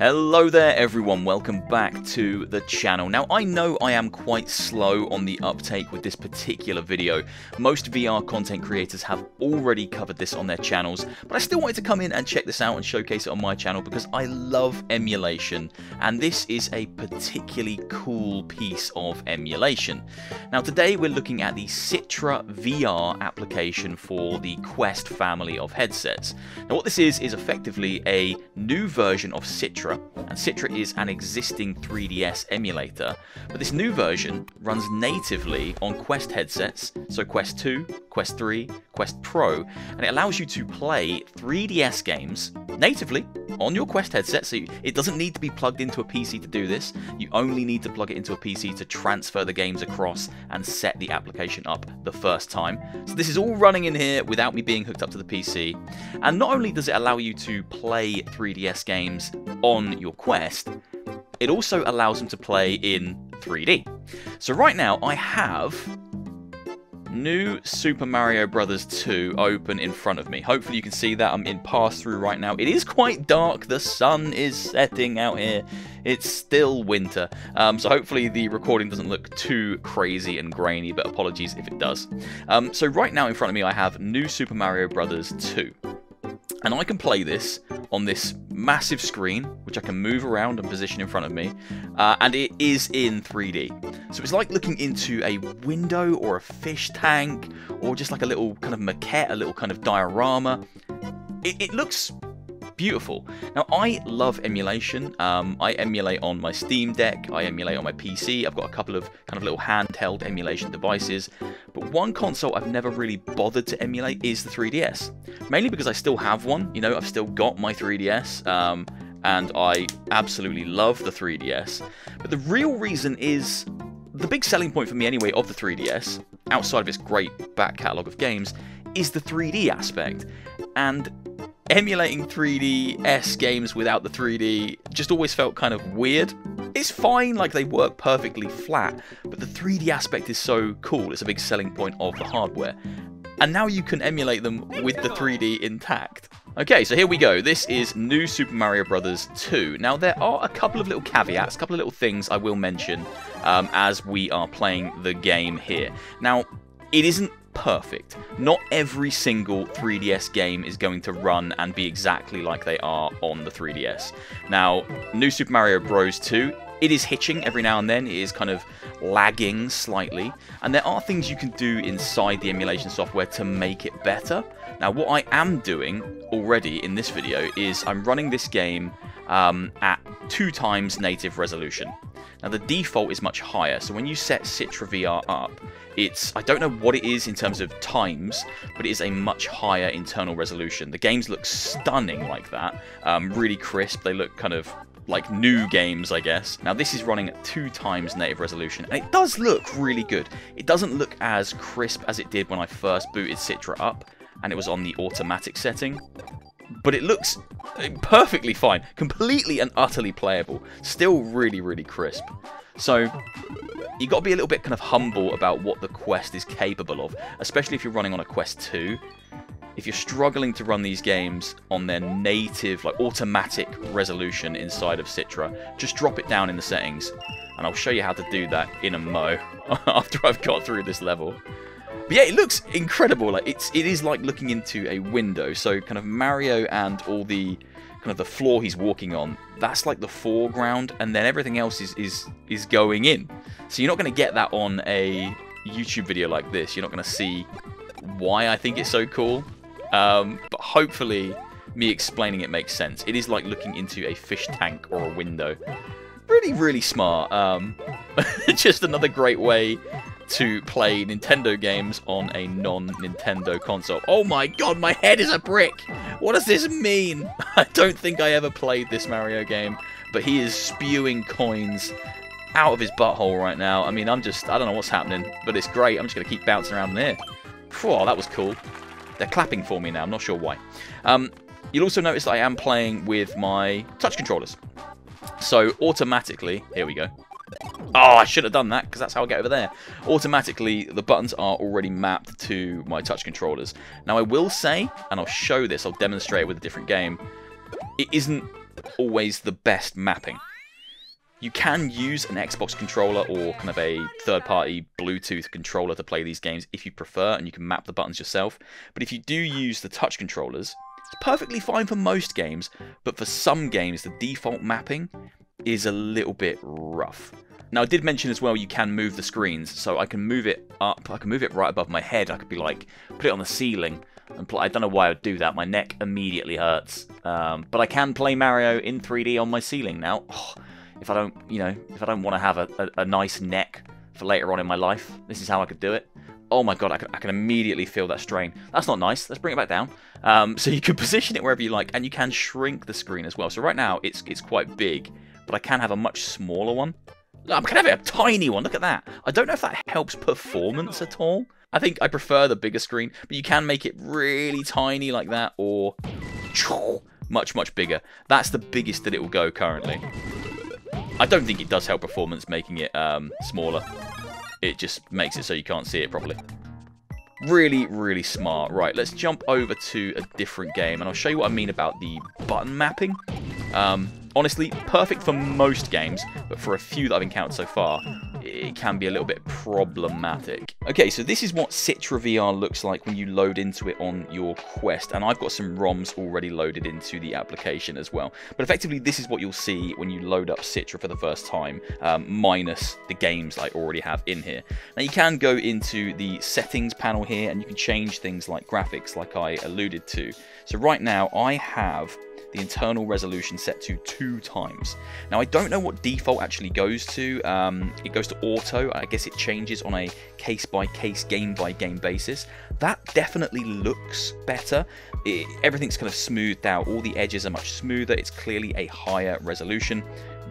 Hello there everyone, welcome back to the channel. Now I know I am quite slow on the uptake with this particular video. Most VR content creators have already covered this on their channels, but I still wanted to come in and check this out and showcase it on my channel because I love emulation and this is a particularly cool piece of emulation. Now today we're looking at the Citra VR application for the Quest family of headsets. Now what this is is effectively a new version of Citra and Citra is an existing 3DS emulator, but this new version runs natively on Quest headsets, so Quest 2, Quest 3, Quest Pro, and it allows you to play 3DS games natively on your Quest headset, so it doesn't need to be plugged into a PC to do this, you only need to plug it into a PC to transfer the games across and set the application up the first time. So this is all running in here without me being hooked up to the PC, and not only does it allow you to play 3DS games on your Quest, it also allows them to play in 3D. So right now I have New Super Mario Brothers 2 open in front of me. Hopefully you can see that I'm in pass-through right now. It is quite dark. The sun is setting out here. It's still winter. Um, so hopefully the recording doesn't look too crazy and grainy, but apologies if it does. Um, so right now in front of me I have New Super Mario Brothers 2. And I can play this on this massive screen, which I can move around and position in front of me, uh, and it is in 3D. So it's like looking into a window or a fish tank, or just like a little kind of maquette, a little kind of diorama. It, it looks beautiful. Now, I love emulation. Um, I emulate on my Steam Deck, I emulate on my PC. I've got a couple of kind of little handheld emulation devices. But one console I've never really bothered to emulate is the 3DS. Mainly because I still have one. You know, I've still got my 3DS. Um, and I absolutely love the 3DS. But the real reason is the big selling point for me anyway of the 3DS, outside of its great back catalogue of games, is the 3D aspect. And emulating 3DS games without the 3D just always felt kind of weird. It's fine, like they work perfectly flat, but the 3D aspect is so cool, it's a big selling point of the hardware. And now you can emulate them with the 3D intact. Okay, so here we go. This is New Super Mario Bros. 2. Now, there are a couple of little caveats, a couple of little things I will mention um, as we are playing the game here. Now, it isn't perfect. Not every single 3DS game is going to run and be exactly like they are on the 3DS. Now, New Super Mario Bros. 2, it is hitching every now and then, it is kind of lagging slightly, and there are things you can do inside the emulation software to make it better. Now, what I am doing already in this video is I'm running this game um, at two times native resolution. Now the default is much higher, so when you set Citra VR up, it's, I don't know what it is in terms of times, but it is a much higher internal resolution. The games look stunning like that, um, really crisp, they look kind of like new games, I guess. Now this is running at two times native resolution, and it does look really good. It doesn't look as crisp as it did when I first booted Citra up, and it was on the automatic setting but it looks eh, perfectly fine. Completely and utterly playable. Still really, really crisp. So, you got to be a little bit kind of humble about what the Quest is capable of, especially if you're running on a Quest 2. If you're struggling to run these games on their native, like automatic resolution inside of Citra, just drop it down in the settings, and I'll show you how to do that in a mo after I've got through this level. But yeah, it looks incredible. Like it's it is like looking into a window. So kind of Mario and all the kind of the floor he's walking on, that's like the foreground, and then everything else is is is going in. So you're not going to get that on a YouTube video like this. You're not going to see why I think it's so cool. Um, but hopefully, me explaining it makes sense. It is like looking into a fish tank or a window. Really, really smart. Um, just another great way to play Nintendo games on a non-Nintendo console. Oh my god, my head is a brick! What does this mean? I don't think I ever played this Mario game, but he is spewing coins out of his butthole right now. I mean, I'm just, I don't know what's happening, but it's great. I'm just going to keep bouncing around in here. That was cool. They're clapping for me now. I'm not sure why. Um, you'll also notice that I am playing with my touch controllers. So automatically, here we go. Oh, I should have done that, because that's how I get over there. Automatically, the buttons are already mapped to my touch controllers. Now, I will say, and I'll show this, I'll demonstrate it with a different game, it isn't always the best mapping. You can use an Xbox controller or kind of a third-party Bluetooth controller to play these games if you prefer, and you can map the buttons yourself. But if you do use the touch controllers, it's perfectly fine for most games, but for some games, the default mapping is a little bit rough. Now, I did mention as well you can move the screens, so I can move it up, I can move it right above my head, I could be like, put it on the ceiling, and play. I don't know why I'd do that, my neck immediately hurts. Um, but I can play Mario in 3D on my ceiling now. Oh, if I don't, you know, if I don't want to have a, a, a, nice neck for later on in my life, this is how I could do it. Oh my god, I can, I can immediately feel that strain. That's not nice. Let's bring it back down. Um, so you can position it wherever you like, and you can shrink the screen as well. So right now, it's it's quite big, but I can have a much smaller one. I can have it a tiny one. Look at that. I don't know if that helps performance at all. I think I prefer the bigger screen, but you can make it really tiny like that, or much, much bigger. That's the biggest that it will go currently. I don't think it does help performance making it um, smaller. It just makes it so you can't see it properly. Really, really smart. Right, let's jump over to a different game, and I'll show you what I mean about the button mapping. Um, honestly, perfect for most games, but for a few that I've encountered so far, it can be a little bit problematic. Okay, so this is what Citra VR looks like when you load into it on your Quest, and I've got some ROMs already loaded into the application as well. But effectively, this is what you'll see when you load up Citra for the first time, um, minus the games I already have in here. Now, you can go into the settings panel here, and you can change things like graphics, like I alluded to. So right now, I have the internal resolution set to two times. Now I don't know what default actually goes to. Um, it goes to auto. I guess it changes on a case by case, game by game basis. That definitely looks better. It, everything's kind of smoothed out. All the edges are much smoother. It's clearly a higher resolution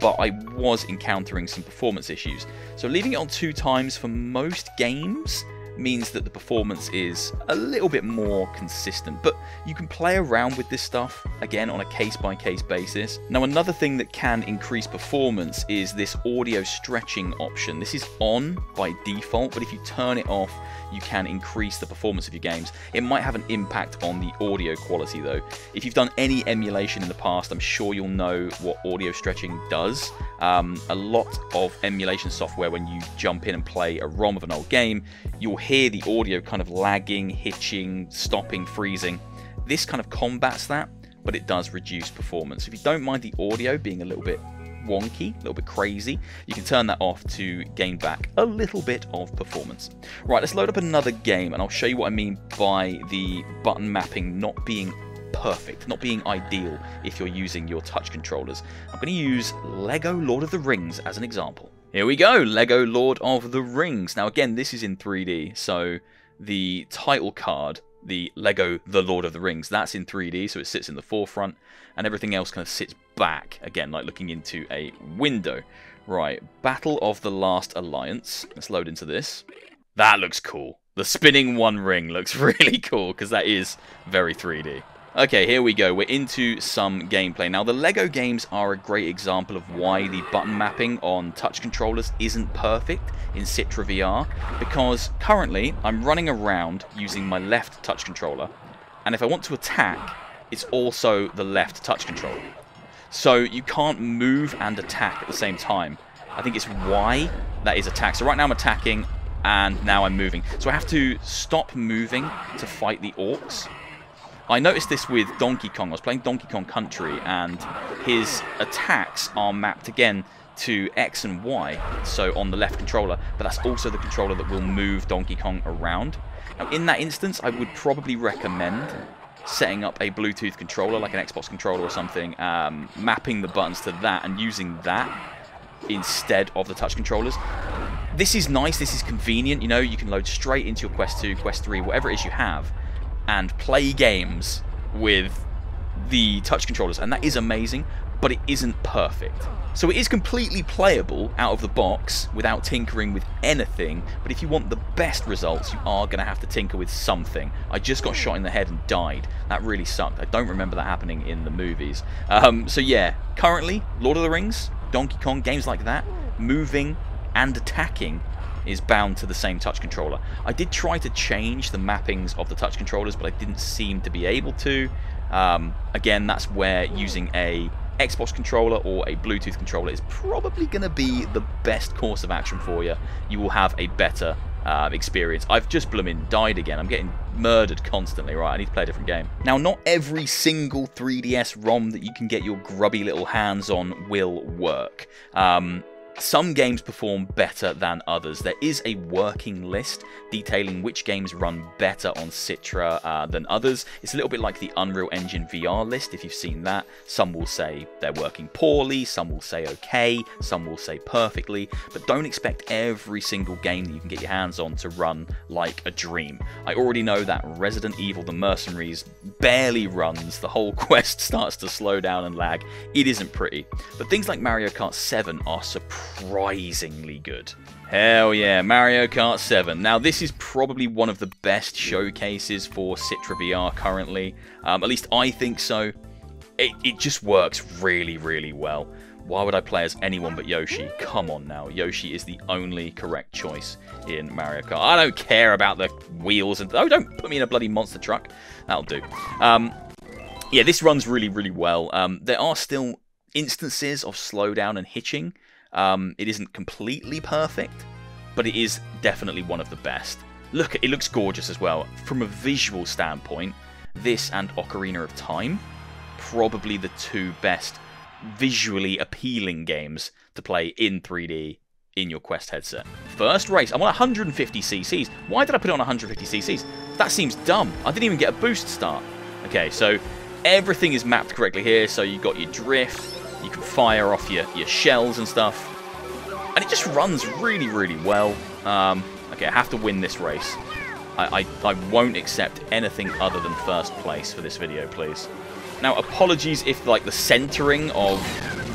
but I was encountering some performance issues. So leaving it on two times for most games means that the performance is a little bit more consistent. But you can play around with this stuff, again, on a case-by-case basis. Now, another thing that can increase performance is this audio stretching option. This is on by default, but if you turn it off, you can increase the performance of your games. It might have an impact on the audio quality, though. If you've done any emulation in the past, I'm sure you'll know what audio stretching does. Um, a lot of emulation software, when you jump in and play a ROM of an old game, you'll hear the audio kind of lagging, hitching, stopping, freezing. This kind of combats that, but it does reduce performance. If you don't mind the audio being a little bit wonky, a little bit crazy, you can turn that off to gain back a little bit of performance. Right, let's load up another game and I'll show you what I mean by the button mapping not being perfect, not being ideal if you're using your touch controllers. I'm going to use LEGO Lord of the Rings as an example. Here we go, LEGO Lord of the Rings. Now again, this is in 3D, so the title card, the LEGO The Lord of the Rings, that's in 3D, so it sits in the forefront, and everything else kind of sits back, again, like looking into a window. Right, Battle of the Last Alliance. Let's load into this. That looks cool. The spinning one ring looks really cool, because that is very 3D. Okay, here we go. We're into some gameplay. Now, the LEGO games are a great example of why the button mapping on touch controllers isn't perfect in Citra VR, because currently I'm running around using my left touch controller, and if I want to attack, it's also the left touch controller. So you can't move and attack at the same time. I think it's Y that is attack. So right now I'm attacking, and now I'm moving. So I have to stop moving to fight the orcs, I noticed this with Donkey Kong. I was playing Donkey Kong Country, and his attacks are mapped again to X and Y, so on the left controller, but that's also the controller that will move Donkey Kong around. Now, in that instance, I would probably recommend setting up a Bluetooth controller, like an Xbox controller or something, um, mapping the buttons to that and using that instead of the touch controllers. This is nice, this is convenient, you know, you can load straight into your Quest 2, Quest 3, whatever it is you have, and play games with the touch controllers, and that is amazing, but it isn't perfect. So it is completely playable out of the box without tinkering with anything, but if you want the best results, you are going to have to tinker with something. I just got shot in the head and died. That really sucked. I don't remember that happening in the movies. Um, so yeah, currently, Lord of the Rings, Donkey Kong, games like that, moving and attacking is bound to the same touch controller. I did try to change the mappings of the touch controllers, but I didn't seem to be able to. Um, again, that's where using a Xbox controller or a Bluetooth controller is probably going to be the best course of action for you. You will have a better uh, experience. I've just blooming died again. I'm getting murdered constantly. Right, I need to play a different game. Now, not every single 3DS ROM that you can get your grubby little hands on will work. Um, some games perform better than others. There is a working list detailing which games run better on Citra uh, than others. It's a little bit like the Unreal Engine VR list, if you've seen that. Some will say they're working poorly, some will say okay, some will say perfectly, but don't expect every single game that you can get your hands on to run like a dream. I already know that Resident Evil The Mercenaries barely runs, the whole quest starts to slow down and lag. It isn't pretty. But things like Mario Kart 7 are surprising surprisingly good. Hell yeah, Mario Kart 7. Now, this is probably one of the best showcases for Citra VR currently. Um, at least I think so. It, it just works really, really well. Why would I play as anyone but Yoshi? Come on now. Yoshi is the only correct choice in Mario Kart. I don't care about the wheels and... Oh, don't put me in a bloody monster truck. That'll do. Um, yeah, this runs really, really well. Um, there are still instances of slowdown and hitching, um, it isn't completely perfect, but it is definitely one of the best. Look, it looks gorgeous as well. From a visual standpoint, this and Ocarina of Time, probably the two best visually appealing games to play in 3D in your Quest headset. First race, I'm on 150 cc's. Why did I put it on 150 cc's? That seems dumb. I didn't even get a boost start. Okay, so everything is mapped correctly here. So you got your drift, you can fire off your, your shells and stuff. And it just runs really, really well. Um, okay, I have to win this race. I, I, I won't accept anything other than first place for this video, please. Now, apologies if like the centering of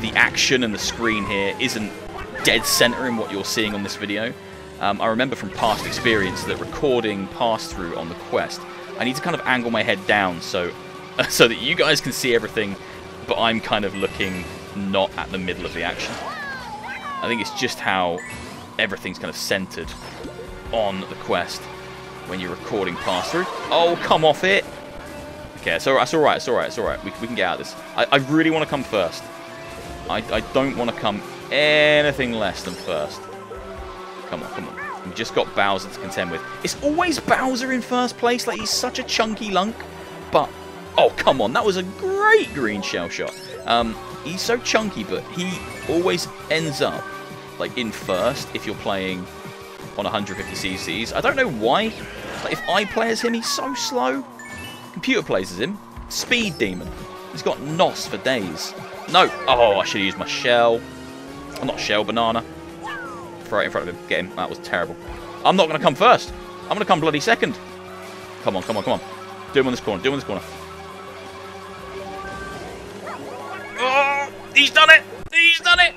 the action and the screen here isn't dead center in what you're seeing on this video. Um, I remember from past experience that recording pass-through on the Quest, I need to kind of angle my head down so so that you guys can see everything, but I'm kind of looking not at the middle of the action. I think it's just how everything's kind of centered on the quest when you're recording pass-through. Oh, come off it! Okay, it's alright, it's alright, it's alright, it's alright. We, we can get out of this. I, I really want to come first. I, I don't want to come anything less than first. Come on, come on. We just got Bowser to contend with. It's always Bowser in first place, like he's such a chunky lunk. But, oh, come on, that was a great green shell shot. Um, he's so chunky, but he always ends up like in first if you're playing on 150 cc's. I don't know why. Like, if I play as him, he's so slow. Computer plays as him. Speed demon. He's got NOS for days. No. Oh, I should use my shell. I'm not shell, banana. Right in front of him. Get him. That was terrible. I'm not going to come first. I'm going to come bloody second. Come on, come on, come on. Do him on this corner. Do him on this corner. He's done it! He's done it!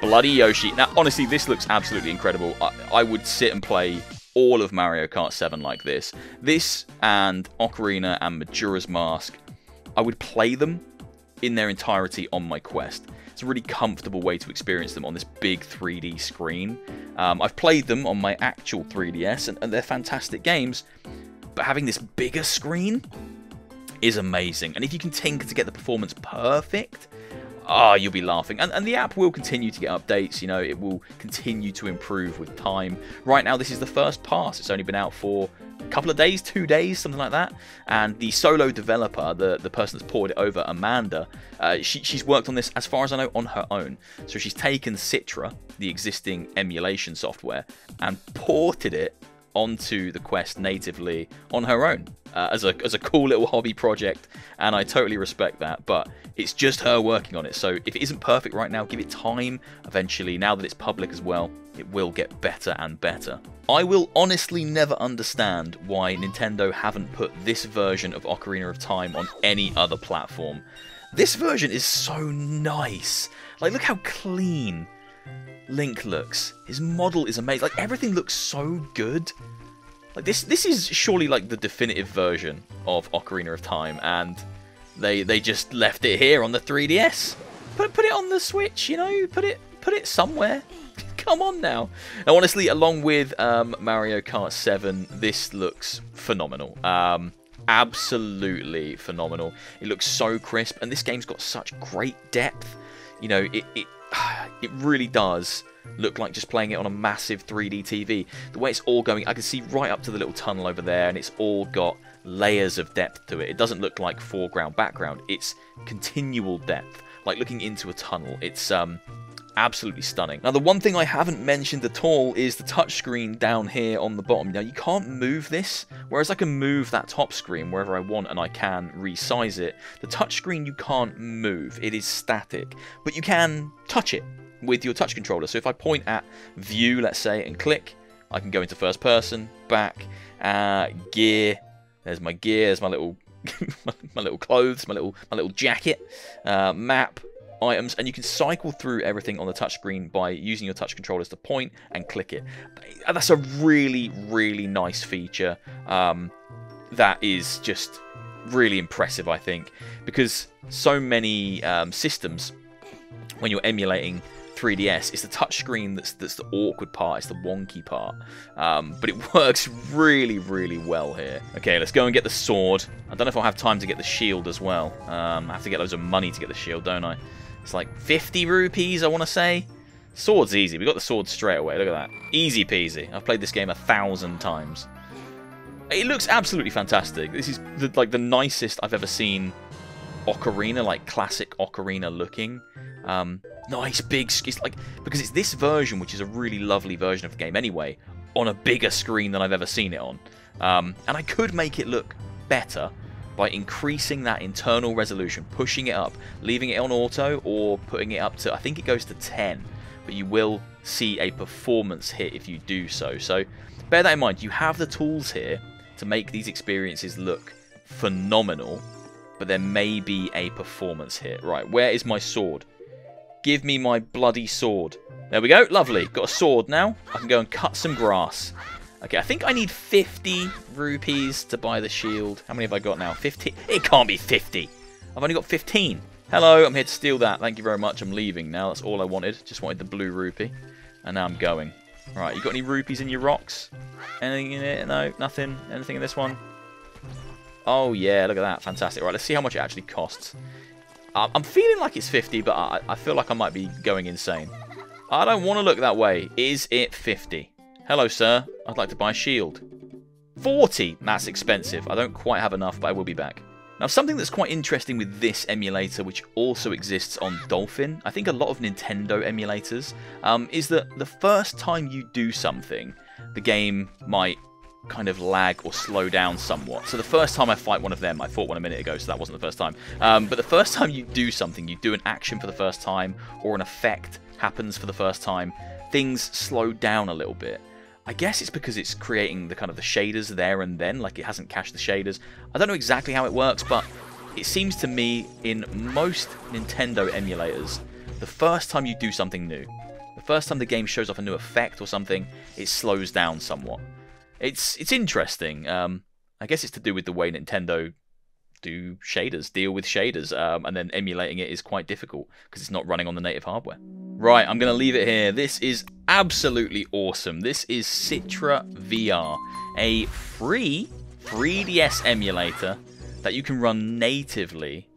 Bloody Yoshi. Now, honestly, this looks absolutely incredible. I, I would sit and play all of Mario Kart 7 like this. This and Ocarina and Majora's Mask, I would play them in their entirety on my Quest. It's a really comfortable way to experience them on this big 3D screen. Um, I've played them on my actual 3DS, and, and they're fantastic games, but having this bigger screen is amazing. And if you can tinker to get the performance perfect, ah, oh, you'll be laughing. And, and the app will continue to get updates, you know, it will continue to improve with time. Right now, this is the first pass. It's only been out for a couple of days, two days, something like that. And the solo developer, the, the person that's poured it over, Amanda, uh, she, she's worked on this, as far as I know, on her own. So she's taken Citra, the existing emulation software, and ported it onto the Quest natively on her own uh, as a as a cool little hobby project, and I totally respect that. But it's just her working on it, so if it isn't perfect right now, give it time. Eventually, now that it's public as well, it will get better and better. I will honestly never understand why Nintendo haven't put this version of Ocarina of Time on any other platform. This version is so nice. Like, look how clean Link looks. His model is amazing. Like, everything looks so good. Like, this this is surely, like, the definitive version of Ocarina of Time, and they they just left it here on the 3DS. Put, put it on the Switch, you know? Put it, put it somewhere. Come on now. Now, honestly, along with um, Mario Kart 7, this looks phenomenal. Um, absolutely phenomenal. It looks so crisp, and this game's got such great depth. You know, it it, it really does look like just playing it on a massive 3D TV. The way it's all going, I can see right up to the little tunnel over there, and it's all got layers of depth to it. It doesn't look like foreground, background. It's continual depth, like looking into a tunnel. It's um, absolutely stunning. Now, the one thing I haven't mentioned at all is the touchscreen down here on the bottom. Now, you can't move this, whereas I can move that top screen wherever I want and I can resize it. The touchscreen you can't move. It is static, but you can touch it with your touch controller. So if I point at view, let's say, and click, I can go into first person, back, uh, gear. There's my gear. There's my little, my little clothes, my little, my little jacket, uh, map, items, and you can cycle through everything on the touchscreen by using your touch controllers to point and click it. That's a really, really nice feature. Um, that is just really impressive, I think, because so many um, systems, when you're emulating 3DS. It's the touchscreen that's that's the awkward part. It's the wonky part. Um, but it works really, really well here. Okay, let's go and get the sword. I don't know if I'll have time to get the shield as well. Um, I have to get loads of money to get the shield, don't I? It's like 50 rupees, I want to say. Sword's easy. We got the sword straight away. Look at that. Easy peasy. I've played this game a thousand times. It looks absolutely fantastic. This is the, like the nicest I've ever seen Ocarina, like classic Ocarina looking. Um, nice big, it's like because it's this version, which is a really lovely version of the game anyway, on a bigger screen than I've ever seen it on. Um, and I could make it look better by increasing that internal resolution, pushing it up, leaving it on auto, or putting it up to, I think it goes to 10. But you will see a performance hit if you do so. So bear that in mind. You have the tools here to make these experiences look phenomenal, but there may be a performance hit. Right, where is my sword? Give me my bloody sword. There we go. Lovely. Got a sword now. I can go and cut some grass. Okay, I think I need 50 rupees to buy the shield. How many have I got now? 50? It can't be 50. I've only got 15. Hello, I'm here to steal that. Thank you very much. I'm leaving now. That's all I wanted. Just wanted the blue rupee. And now I'm going. Right, you got any rupees in your rocks? Anything in it? No, nothing. Anything in this one? Oh, yeah, look at that. Fantastic. Right, let's see how much it actually costs. Uh, I'm feeling like it's 50, but I, I feel like I might be going insane. I don't want to look that way. Is it 50? Hello, sir. I'd like to buy a shield. 40! That's expensive. I don't quite have enough, but I will be back. Now, something that's quite interesting with this emulator, which also exists on Dolphin, I think a lot of Nintendo emulators, um, is that the first time you do something, the game might kind of lag or slow down somewhat. So the first time I fight one of them, I fought one a minute ago, so that wasn't the first time. Um, but the first time you do something, you do an action for the first time, or an effect happens for the first time, things slow down a little bit. I guess it's because it's creating the kind of the shaders there and then, like it hasn't cached the shaders. I don't know exactly how it works, but it seems to me in most Nintendo emulators, the first time you do something new, the first time the game shows off a new effect or something, it slows down somewhat. It's it's interesting. Um, I guess it's to do with the way Nintendo do shaders, deal with shaders, um, and then emulating it is quite difficult because it's not running on the native hardware. Right, I'm going to leave it here. This is absolutely awesome. This is Citra VR, a free 3DS emulator that you can run natively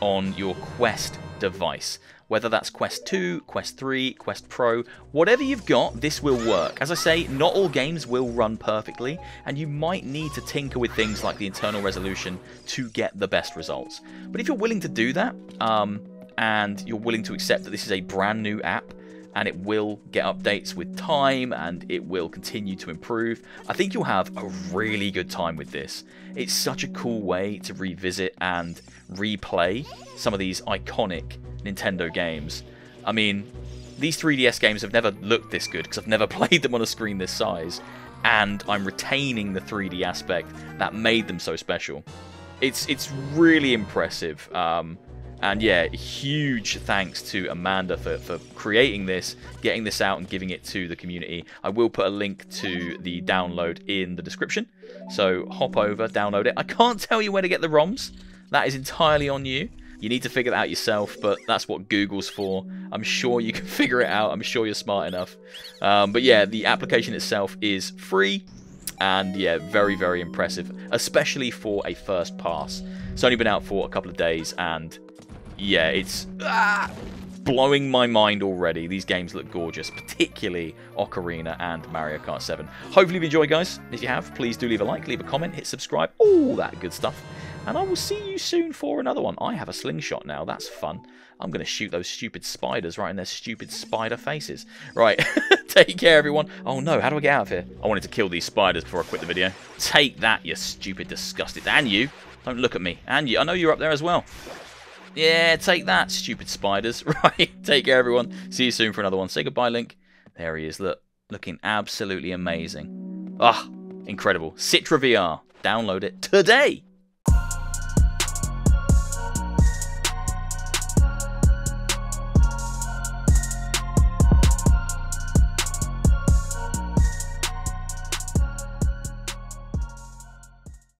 on your Quest device whether that's Quest 2, Quest 3, Quest Pro, whatever you've got, this will work. As I say, not all games will run perfectly, and you might need to tinker with things like the internal resolution to get the best results. But if you're willing to do that, um, and you're willing to accept that this is a brand new app, and it will get updates with time and it will continue to improve. I think you'll have a really good time with this. It's such a cool way to revisit and replay some of these iconic Nintendo games. I mean, these 3DS games have never looked this good because I've never played them on a screen this size, and I'm retaining the 3D aspect that made them so special. It's it's really impressive. Um, and yeah, huge thanks to Amanda for, for creating this, getting this out and giving it to the community. I will put a link to the download in the description. So hop over, download it. I can't tell you where to get the ROMs. That is entirely on you. You need to figure that out yourself, but that's what Google's for. I'm sure you can figure it out. I'm sure you're smart enough. Um, but yeah, the application itself is free. And yeah, very, very impressive, especially for a first pass. It's only been out for a couple of days, and yeah, it's ah, blowing my mind already. These games look gorgeous, particularly Ocarina and Mario Kart 7. Hopefully you enjoy, guys. If you have, please do leave a like, leave a comment, hit subscribe, all that good stuff. And I will see you soon for another one. I have a slingshot now. That's fun. I'm going to shoot those stupid spiders right in their stupid spider faces. Right, take care, everyone. Oh, no, how do I get out of here? I wanted to kill these spiders before I quit the video. Take that, you stupid, disgusted... And you. Don't look at me. And you. I know you're up there as well. Yeah, take that, stupid spiders. Right, take care, everyone. See you soon for another one. Say goodbye, Link. There he is. Look, looking absolutely amazing. Ah, incredible. Citra VR. Download it today.